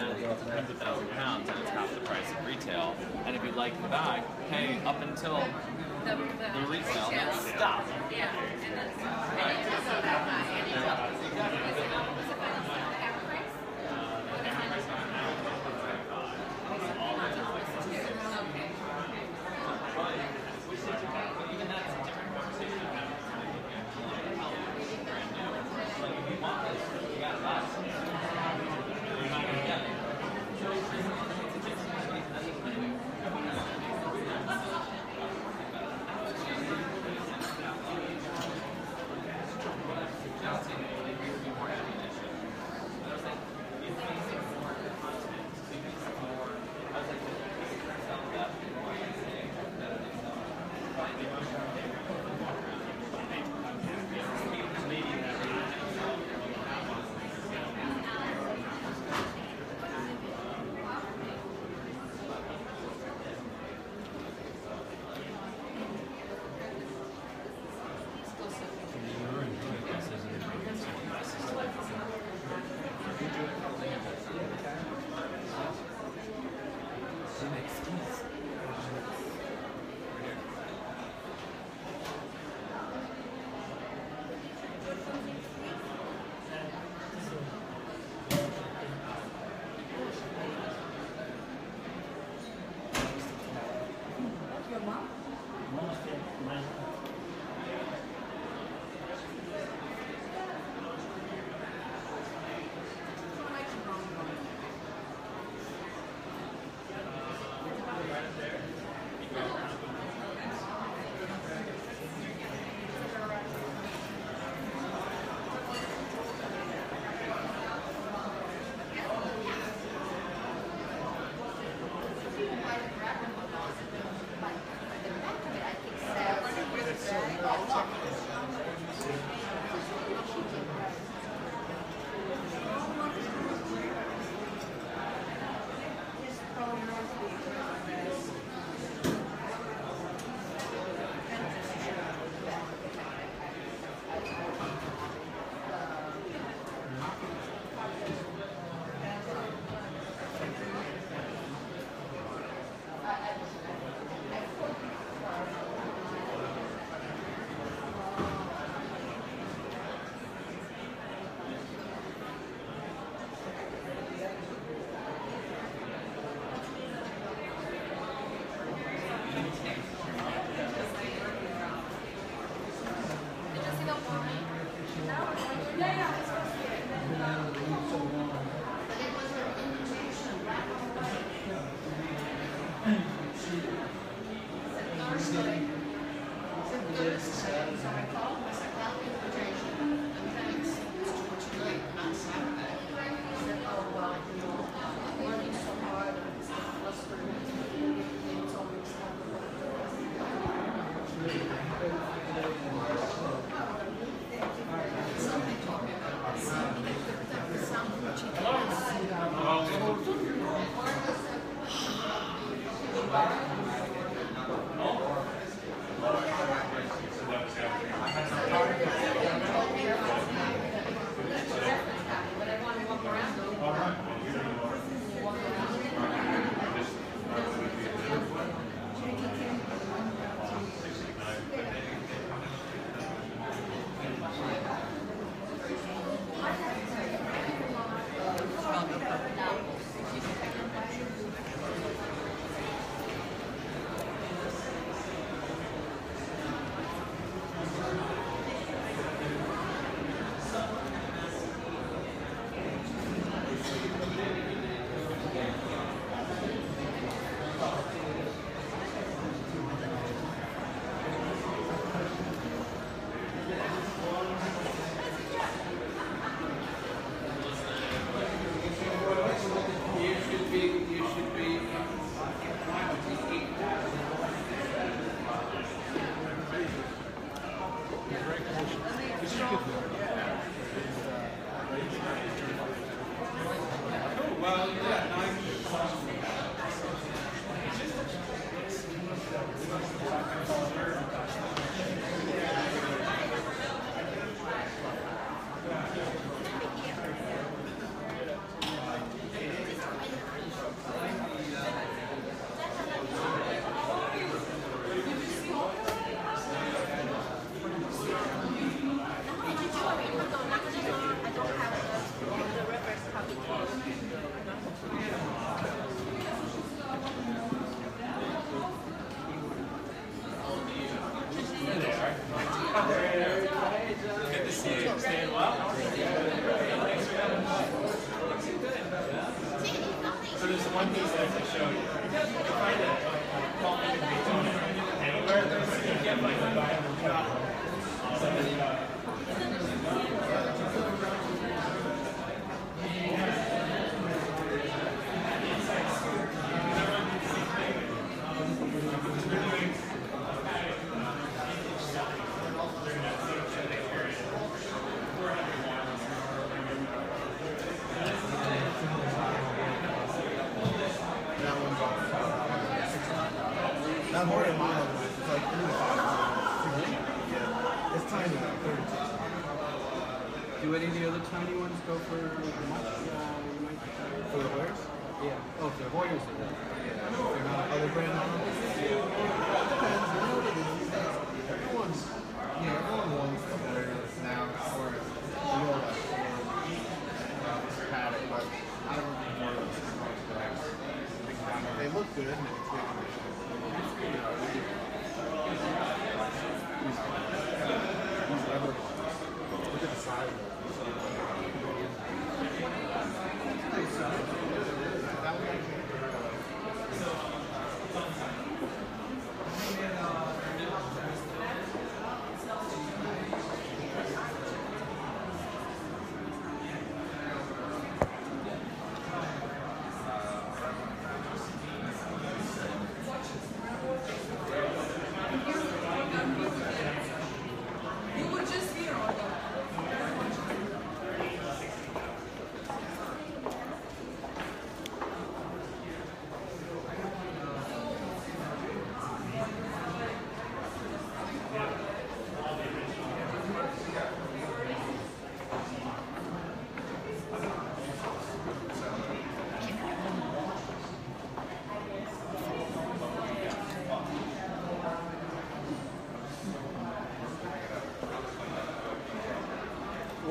hundred thousand pounds and it's half the price of retail. And if you like the bag, pay up until The, the, the retail, Yeah. stop. Yeah, and You. You Do any of the other tiny ones go for much? Uh, For the Warriors? yeah. Oh, if they're Warriors, they will. If they're not, Other brand models? Depends. You know what it is? Everyone's, you know, everyone wants the Warriors now or Viola or Paddock, but I don't think Warriors are much better. They look good and it's good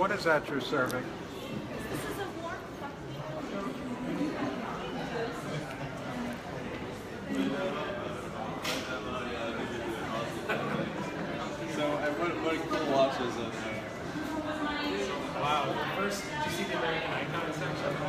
What is that you're serving? This is a warm coffee. So, what, what cool watches in there? Wow. First, did you see the American Icon section?